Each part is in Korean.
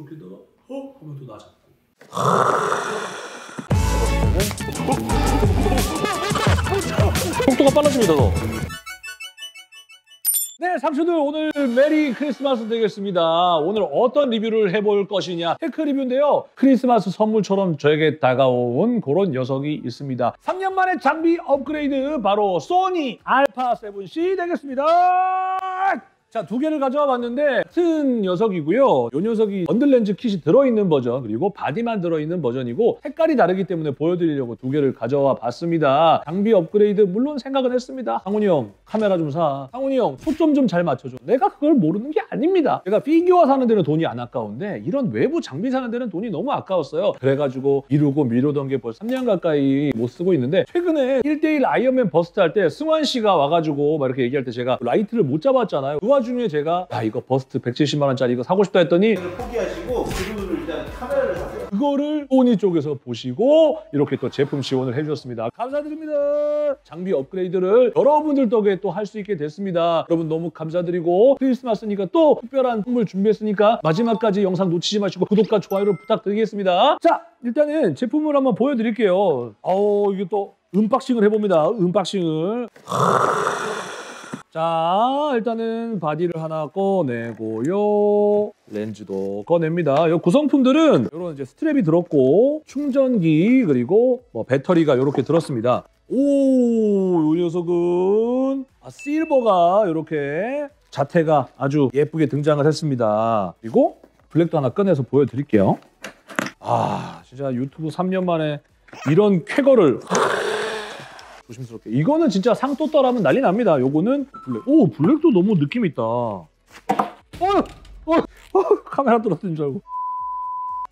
이렇게 다가 어 하면 또 낮았고. 속도가 빨라집니다. 더. 네, 삼촌들 오늘 Merry Christmas 되겠습니다. 오늘 어떤 리뷰를 해볼 것이냐? tech 리뷰인데요. 크리스마스 선물처럼 저에게 다가온 그런 녀석이 있습니다. 3년 만에 장비 업그레이드 바로 소니 알파 7C 되겠습니다. 자, 두 개를 가져와 봤는데 같은 녀석이고요. 이 녀석이 번들렌즈 kit이 들어있는 버전 그리고 바디만 들어있는 버전이고 색깔이 다르기 때문에 보여드리려고 두 개를 가져와 봤습니다. 장비 업그레이드 물론 생각은 했습니다. 상훈이 형 카메라 좀 사. 상훈이 형 초점 좀 잘 맞춰줘. 내가 그걸 모르는 게 아닙니다. 내가 피규어 사는 데는 돈이 안 아까운데 이런 외부 장비 사는 데는 돈이 너무 아까웠어요. 그래가지고 미루고 미루던 게 벌써 3년 가까이 못 쓰고 있는데 최근에 1대1 아이언맨 bust 할 때 승환 씨가 와가지고 막 이렇게 얘기할 때 제가 라이트를 못 잡았잖아요. 그와 중에 제가 야 이거 bust 170만 원짜리 이거 사고 싶다 했더니 포기하시고 그분을 일단 카메라를 사세요. 그거를 소니 쪽에서 보시고 이렇게 또 제품 지원을 해주셨습니다. 감사드립니다. 장비 업그레이드를 여러분들 덕에 또 할 수 있게 됐습니다. 여러분 너무 감사드리고 크리스마스니까 또 특별한 선물 준비했으니까 마지막까지 영상 놓치지 마시고 구독과 좋아요를 부탁드리겠습니다. 자 일단은 제품을 한번 보여드릴게요. 어우 이게 또 unboxing을 해봅니다. unboxing을. 자, 일단은 바디를 하나 꺼내고요. 렌즈도 꺼냅니다. 이 구성품들은 이런 이제 스트랩이 들었고 충전기 그리고 뭐 배터리가 이렇게 들었습니다. 오, 이 녀석은 아, 실버가 이렇게 자태가 아주 예쁘게 등장을 했습니다. 그리고 블랙도 하나 꺼내서 보여드릴게요. 아, 진짜 유튜브 3년 만에 이런 쾌거를 조심스럽게. 이거는 진짜 상 또 떠라면 난리 납니다. 요거는 블랙. 오, 블랙도 너무 느낌 있다. 어, 어, 어, 카메라 떨어뜨린 줄 알고.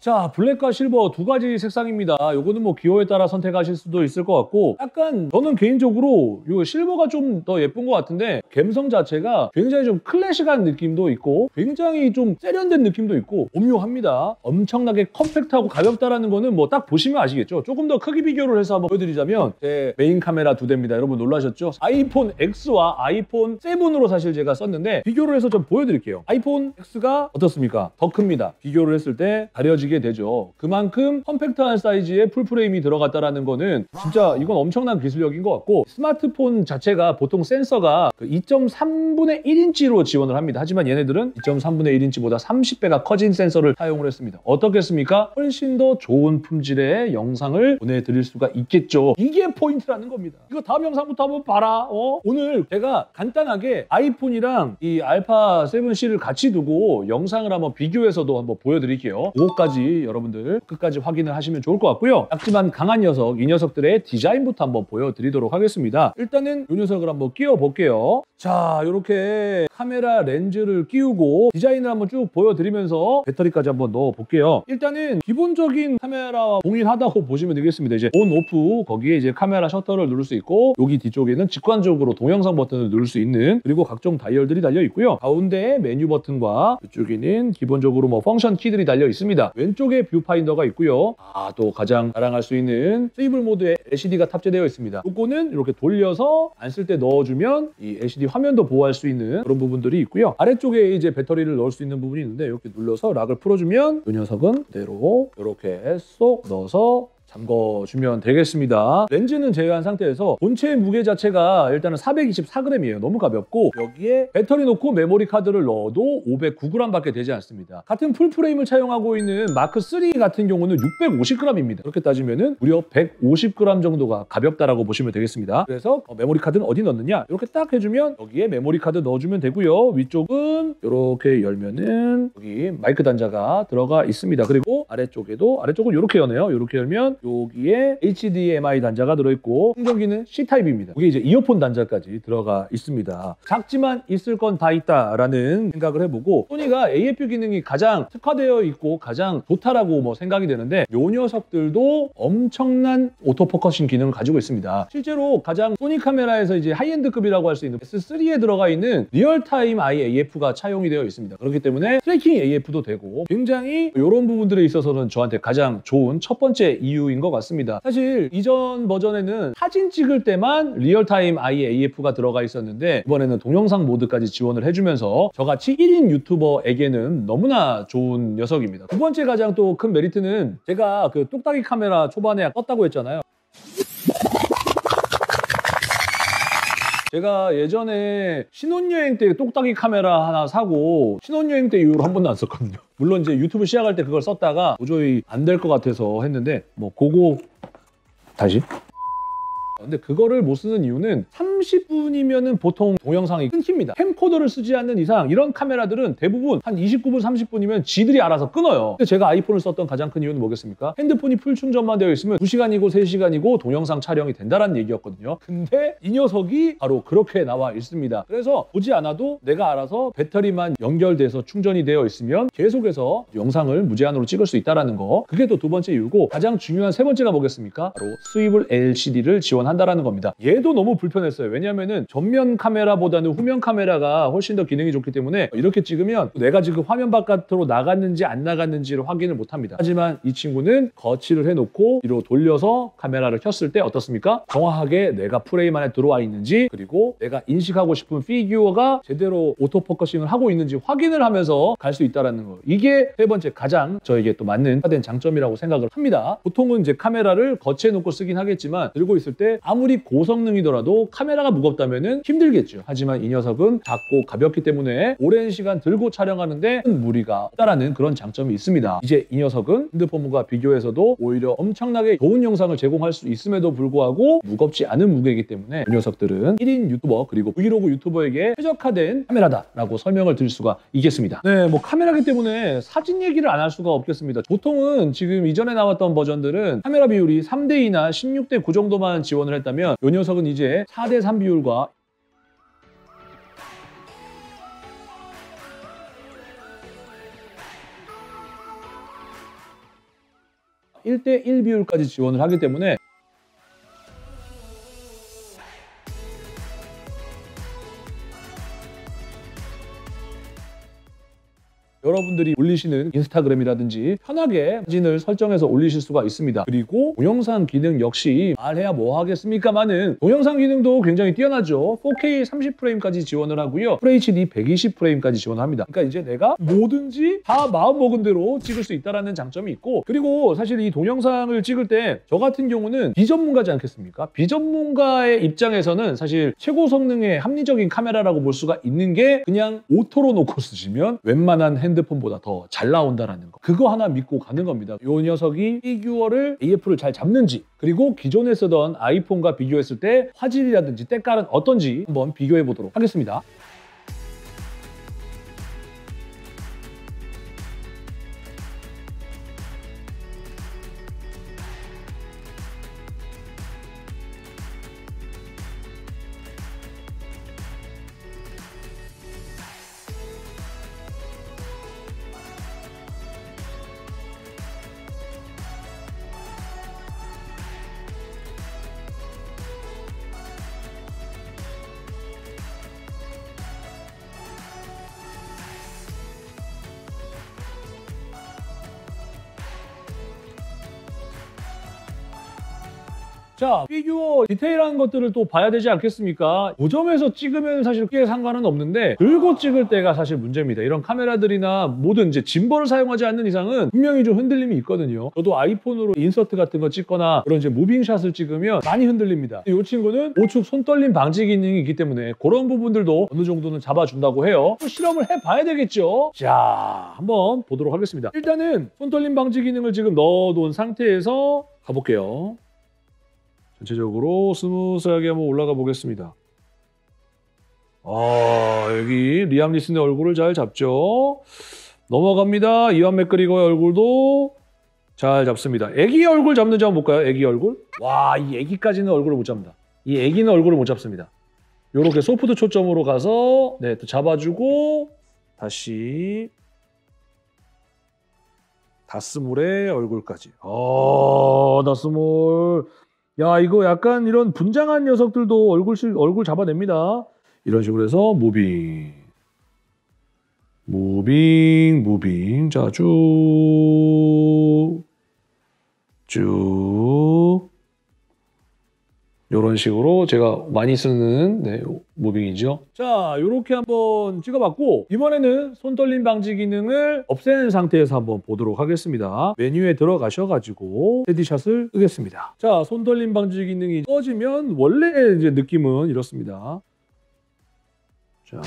자, 블랙과 실버 두 가지 색상입니다. 요거는 뭐 기호에 따라 선택하실 수도 있을 것 같고 약간 저는 개인적으로 요 실버가 좀 더 예쁜 것 같은데 감성 자체가 굉장히 좀 클래식한 느낌도 있고 굉장히 좀 세련된 느낌도 있고 오묘합니다. 엄청나게 컴팩트하고 가볍다라는 거는 뭐 딱 보시면 아시겠죠? 조금 더 크기 비교를 해서 한번 보여드리자면 제 메인 카메라 두 대입니다. 여러분 놀라셨죠? 아이폰 X와 아이폰 7으로 사실 제가 썼는데 비교를 해서 좀 보여드릴게요. 아이폰 X가 어떻습니까? 더 큽니다. 비교를 했을 때 가려지 게 되죠. 그만큼 컴팩트한 사이즈의 full frame이 들어갔다라는 거는 진짜 이건 엄청난 기술력인 것 같고 스마트폰 자체가 보통 센서가 그 2.3분의 1인치로 지원을 합니다. 하지만 얘네들은 2.3분의 1인치보다 30배가 커진 센서를 사용을 했습니다. 어떻겠습니까? 훨씬 더 좋은 품질의 영상을 보내드릴 수가 있겠죠. 이게 포인트라는 겁니다. 이거 다음 영상부터 한번 봐라. 어? 오늘 제가 간단하게 아이폰이랑 이 알파 7C를 같이 두고 영상을 한번 비교해서도 한번 보여드릴게요. 그거까지 여러분들 끝까지 확인을 하시면 좋을 것 같고요. 작지만 강한 녀석, 이 녀석들의 디자인부터 한번 보여드리도록 하겠습니다. 일단은 이 녀석을 한번 끼워 볼게요. 자, 이렇게 카메라 렌즈를 끼우고 디자인을 한번 쭉 보여드리면서 배터리까지 한번 넣어 볼게요. 일단은 기본적인 카메라와 동일하다고 보시면 되겠습니다. 이제 on, off 거기에 이제 카메라 셔터를 누를 수 있고 여기 뒤쪽에는 직관적으로 동영상 버튼을 누를 수 있는 그리고 각종 다이얼들이 달려 있고요. 가운데에 메뉴 버튼과 이쪽에는 기본적으로 뭐 function 키들이 달려 있습니다. 왼 쪽에 뷰파인더가 있고요. 아, 또 가장 자랑할 수 있는 swivel 모드에 LCD가 탑재되어 있습니다. 요거는 이렇게 돌려서 안 쓸 때 넣어주면 이 LCD 화면도 보호할 수 있는 그런 부분들이 있고요. 아래쪽에 이제 배터리를 넣을 수 있는 부분이 있는데 이렇게 눌러서 lock을 풀어주면 이 녀석은 그대로 이렇게 쏙 넣어서 잠궈주면 되겠습니다. 렌즈는 제외한 상태에서 본체의 무게 자체가 일단은 424g이에요. 너무 가볍고 여기에 배터리 넣고 메모리 카드를 넣어도 509g밖에 되지 않습니다. 같은 full frame을 차용하고 있는 마크 3 같은 경우는 650g입니다. 그렇게 따지면은 무려 150g 정도가 가볍다라고 보시면 되겠습니다. 그래서 어, 메모리 카드는 어디 넣느냐? 이렇게 딱 해주면 여기에 메모리 카드 넣어주면 되고요. 위쪽은 이렇게 열면은 여기 마이크 단자가 들어가 있습니다. 그리고 아래쪽에도 아래쪽은 이렇게 여네요. 이렇게 열면 여기에 HDMI 단자가 들어있고 충전기는 C type입니다. 이게 이제 이어폰 단자까지 들어가 있습니다. 작지만 있을 건 다 있다라는 생각을 해보고 소니가 AF 기능이 가장 특화되어 있고 가장 좋다라고 뭐 생각이 되는데 요 녀석들도 엄청난 auto focusing 기능을 가지고 있습니다. 실제로 가장 소니 카메라에서 이제 high-end급이라고 할 수 있는 S3에 들어가 있는 리얼타임 IAF가 차용이 되어 있습니다. 그렇기 때문에 tracking AF도 되고 굉장히 이런 부분들에 있어서는 저한테 가장 좋은 첫 번째 이유 이유인 것 같습니다. 사실 이전 버전에는 사진 찍을 때만 리얼타임 IAF가 들어가 있었는데 이번에는 동영상 모드까지 지원을 해주면서 저같이 1인 유튜버에게는 너무나 좋은 녀석입니다. 두 번째 가장 또 큰 메리트는 제가 그 똑딱이 카메라 초반에 썼다고 했잖아요. 제가 예전에 신혼여행 때 똑딱이 카메라 하나 사고 신혼여행 때 이후로 한 번도 안 썼거든요. 물론 이제 유튜브 시작할 때 그걸 썼다가 도저히 안 될 것 같아서 했는데 뭐 그거 다시 근데 그거를 못 쓰는 이유는 30분이면은 보통 동영상이 끊깁니다. 캠코더를 쓰지 않는 이상 이런 카메라들은 대부분 한 29분, 30분이면 지들이 알아서 끊어요. 근데 제가 아이폰을 썼던 가장 큰 이유는 뭐겠습니까? 핸드폰이 full 충전만 되어 있으면 2시간이고 3시간이고 동영상 촬영이 된다는 얘기였거든요. 근데 이 녀석이 바로 그렇게 나와 있습니다. 그래서 보지 않아도 내가 알아서 배터리만 연결돼서 충전이 되어 있으면 계속해서 영상을 무제한으로 찍을 수 있다는 거. 그게 또 두 번째 이유고 가장 중요한 세 번째가 뭐겠습니까? 바로 swivel LCD를 지원 한다라는 겁니다. 얘도 너무 불편했어요. 왜냐면은 전면 카메라보다는 후면 카메라가 훨씬 더 기능이 좋기 때문에 이렇게 찍으면 내가 지금 화면 바깥으로 나갔는지 안 나갔는지를 확인을 못 합니다. 하지만 이 친구는 거치를 해놓고 뒤로 돌려서 카메라를 켰을 때 어떻습니까? 정확하게 내가 프레임 안에 들어와 있는지 그리고 내가 인식하고 싶은 피규어가 제대로 auto focusing을 하고 있는지 확인을 하면서 갈 수 있다는 거. 이게 세 번째 가장 저에게 또 맞는 된 장점이라고 생각을 합니다. 보통은 이제 카메라를 거치해 놓고 쓰긴 하겠지만 들고 있을 때 아무리 고성능이더라도 카메라가 무겁다면 힘들겠죠. 하지만 이 녀석은 작고 가볍기 때문에 오랜 시간 들고 촬영하는데 큰 무리가 없다라는 그런 장점이 있습니다. 이제 이 녀석은 핸드폰과 비교해서도 오히려 엄청나게 좋은 영상을 제공할 수 있음에도 불구하고 무겁지 않은 무게이기 때문에 이 녀석들은 1인 유튜버 그리고 브이로그 유튜버에게 최적화된 카메라다라고 설명을 드릴 수가 있겠습니다. 네, 뭐 카메라기 때문에 사진 얘기를 안 할 수가 없겠습니다. 보통은 지금 이전에 나왔던 버전들은 카메라 비율이 3대2나 16대 9 정도만 지원 을 했다면 이 녀석은 이제 4대3 비율과 1대1 비율까지 지원을 하기 때문에 여러분들이 올리시는 인스타그램이라든지 편하게 사진을 설정해서 올리실 수가 있습니다. 그리고 동영상 기능 역시 말해야 뭐 하겠습니까만은 동영상 기능도 굉장히 뛰어나죠. 4K 30프레임까지 지원을 하고요. FHD 120프레임까지 지원을 합니다. 그러니까 이제 내가 뭐든지 다 마음 먹은 대로 찍을 수 있다는 장점이 있고 그리고 사실 이 동영상을 찍을 때 저 같은 경우는 비전문가지 않겠습니까? 비전문가의 입장에서는 사실 최고 성능의 합리적인 카메라라고 볼 수가 있는 게 그냥 오토로 놓고 쓰시면 웬만한 핸드폰 보다 더 잘 나온다라는 거. 그거 하나 믿고 가는 겁니다. 이 녀석이 피규어를 AF를 잘 잡는지 그리고 기존에 쓰던 아이폰과 비교했을 때 화질이라든지 때깔은 어떤지 한번 비교해 보도록 하겠습니다. 자, 피규어 디테일한 것들을 또 봐야 되지 않겠습니까? 고정해서 찍으면 사실 크게 상관은 없는데 들고 찍을 때가 사실 문제입니다. 이런 카메라들이나 모든 이제 짐벌을 사용하지 않는 이상은 분명히 좀 흔들림이 있거든요. 저도 아이폰으로 인서트 같은 거 찍거나 그런 이제 moving shot을 찍으면 많이 흔들립니다. 이 친구는 5축 손떨림 방지 기능이 있기 때문에 그런 부분들도 어느 정도는 잡아준다고 해요. 또 실험을 해봐야 되겠죠. 자, 한번 보도록 하겠습니다. 일단은 손떨림 방지 기능을 지금 넣어놓은 상태에서 가볼게요. 전체적으로 smooth하게 한번 올라가 보겠습니다. 아, 여기 리암 니슨의 얼굴을 잘 잡죠. 넘어갑니다. 이완 맥그리거의 얼굴도 잘 잡습니다. 애기 얼굴 잡는지 한번 볼까요? 애기 얼굴? 와, 이 애기까지는 얼굴을 못 잡는다. 이 애기는 얼굴을 못 잡습니다. 요렇게 soft 초점으로 가서 네, 또 잡아주고 다시 다스몰의 얼굴까지. 아, 다스몰. 야, 이거 약간 이런 분장한 녀석들도 얼굴 실- 얼굴 잡아냅니다. 이런 식으로 해서 moving. moving, moving. 자, 쭉. 쭉. 이런 식으로 제가 많이 쓰는 네, moving이죠. 자, 이렇게 한번 찍어봤고 이번에는 손 떨림 방지 기능을 없앤 상태에서 한번 보도록 하겠습니다. 메뉴에 들어가셔가지고 SteadyShot을 끄겠습니다. 자, 손 떨림 방지 기능이 꺼지면 원래 이제 느낌은 이렇습니다. 자,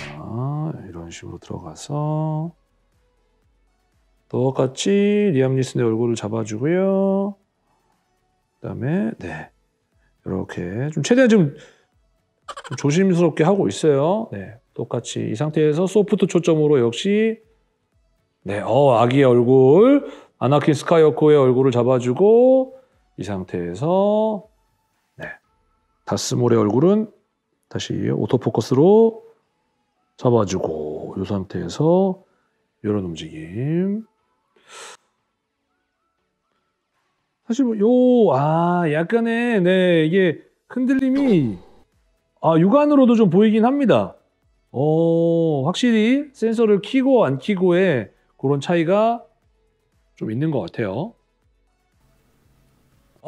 이런 식으로 들어가서 똑같이 리암 니슨의 얼굴을 잡아주고요. 그다음에 네 이렇게 좀 최대한 좀, 좀 조심스럽게 하고 있어요. 네 똑같이 이 상태에서 소프트 초점으로 역시 네 어 아기의 얼굴 아나킨 스카이어코의 얼굴을 잡아주고 이 상태에서 네 다스몰의 얼굴은 다시 오토포커스로 잡아주고 이 상태에서 이런 움직임. 사실 뭐 요, 아, 약간의, 네, 이게 흔들림이, 아, 육안으로도 좀 보이긴 합니다. 어, 확실히 센서를 키고 안 키고의 그런 차이가 좀 있는 것 같아요.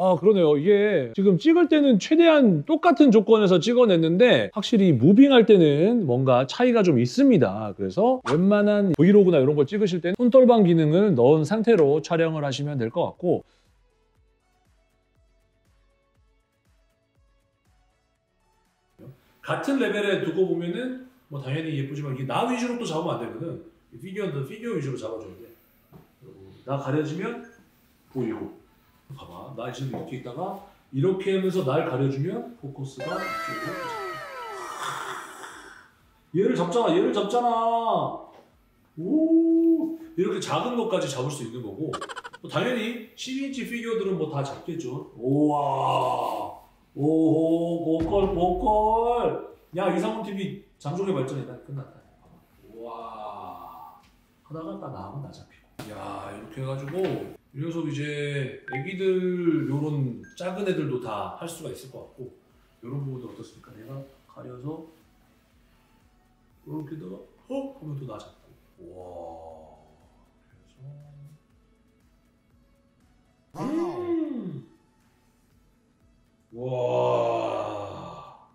아, 그러네요. 이게 지금 찍을 때는 최대한 똑같은 조건에서 찍어냈는데 확실히 무빙할 때는 뭔가 차이가 좀 있습니다. 그래서 웬만한 브이로그나 이런 걸 찍으실 때는 손떨방 기능을 넣은 상태로 촬영을 하시면 될 것 같고 같은 레벨에 두고 보면은 뭐 당연히 예쁘지만 이게 나 위주로 또 잡으면 안 되거든. 피규어는 피규어 위주로 잡아줘야 돼. 나 가려지면 보이고. 봐봐. 나 지금 이렇게 있다가 이렇게 하면서 날 가려주면 포커스가 이쪽으로. 얘를 잡잖아. 얘를 잡잖아. 오. 이렇게 작은 것까지 잡을 수 있는 거고. 뭐 당연히 12인치 피규어들은 뭐 다 잡겠죠. 우와. 오호, 보컬, 보컬. 야, 이상훈 TV 장족의 발전이다. 끝났다. 우와. 하다가 딱 나가면 나 잡히고. 야, 이렇게 해가지고 이 녀석 이제 애기들 요런 작은 애들도 다 할 수가 있을 것 같고 요런 부분도 어떻습니까? 내가 가려서 이렇게 다가 어? 하면 또 나 잡고 와 그래서 음. 와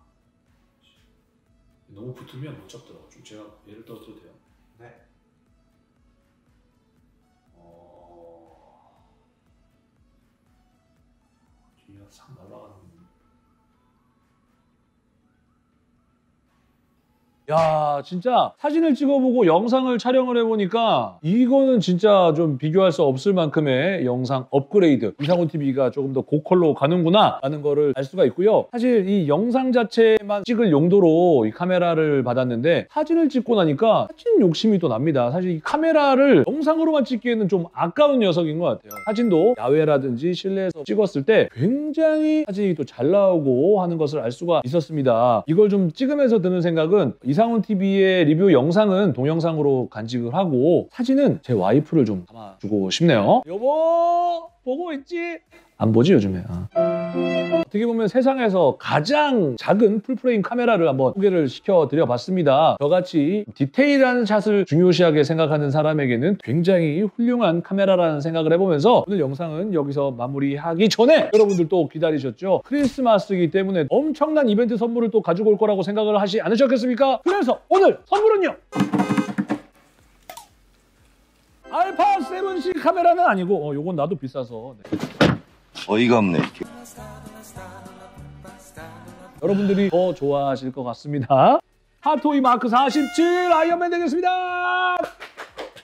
너무 붙으면 못 잡더라고 좀 제가 예를 들어도 돼요? 네. 어... 뒤가 싹 날아가는 야 진짜 사진을 찍어보고 영상을 촬영을 해보니까 이거는 진짜 좀 비교할 수 없을 만큼의 영상 업그레이드. 이상훈 TV가 조금 더 고퀄로 가는구나 라는 거를 알 수가 있고요. 사실 이 영상 자체만 찍을 용도로 이 카메라를 받았는데 사진을 찍고 나니까 사진 욕심이 또 납니다. 사실 이 카메라를 영상으로만 찍기에는 좀 아까운 녀석인 것 같아요. 사진도 야외라든지 실내에서 찍었을 때 굉장히 사진이 또 잘 나오고 하는 것을 알 수가 있었습니다. 이걸 좀 찍으면서 드는 생각은 이상훈 TV의 리뷰 영상은 동영상으로 간직을 하고 사진은 제 와이프를 좀 담아주고 싶네요. 여보 보고 있지? 안 보지 요즘에. 아. 어떻게 보면 세상에서 가장 작은 full frame 카메라를 한번 소개를 시켜드려 봤습니다. 저같이 디테일한 샷을 중요시하게 생각하는 사람에게는 굉장히 훌륭한 카메라라는 생각을 해보면서 오늘 영상은 여기서 마무리하기 전에 여러분들 또 기다리셨죠? 크리스마스이기 때문에 엄청난 이벤트 선물을 또 가지고 올 거라고 생각을 하지 않으셨겠습니까? 그래서 오늘 선물은요! 알파 7C 카메라는 아니고 어, 요건 나도 비싸서 네. 어이가 없네. 여러분들이 더 좋아하실 것 같습니다. 핫토이 마크 47 아이언맨 되겠습니다.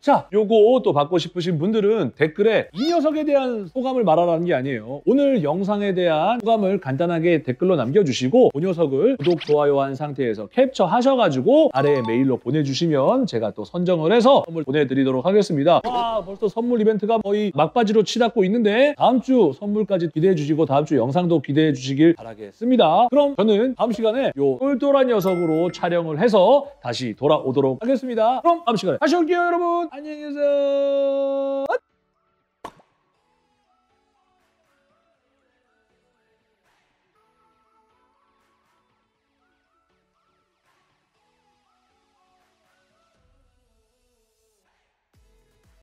자, 요거 또 받고 싶으신 분들은 댓글에 이 녀석에 대한 소감을 말하라는 게 아니에요. 오늘 영상에 대한 소감을 간단하게 댓글로 남겨주시고 그 녀석을 구독, 좋아요 한 상태에서 캡처하셔가지고 아래에 메일로 보내주시면 제가 또 선정을 해서 선물 보내드리도록 하겠습니다. 와, 벌써 선물 이벤트가 거의 막바지로 치닫고 있는데 다음 주 선물까지 기대해 주시고 다음 주 영상도 기대해 주시길 바라겠습니다. 그럼 저는 다음 시간에 요 똘똘한 녀석으로 촬영을 해서 다시 돌아오도록 하겠습니다. 그럼 다음 시간에 다시 올게요, 여러분. 안녕히 계세요.